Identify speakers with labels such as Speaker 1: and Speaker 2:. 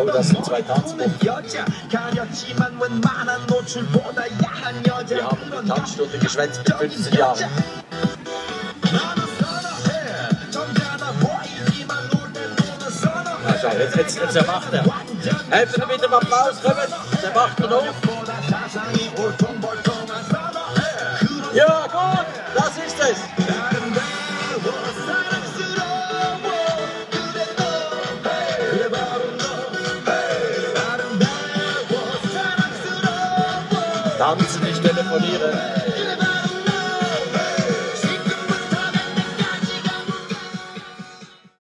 Speaker 1: Oh, das sind zwei Tanzbogen. Wir haben eine Tanzstunde geschwätzt mit 15 Jahren. Na jetzt, jetzt, erwacht er. Helft mir mit dem Applaus, kommen! Jetzt erwacht. Ja, gut, das ist es. Tanzen, nicht telefonieren.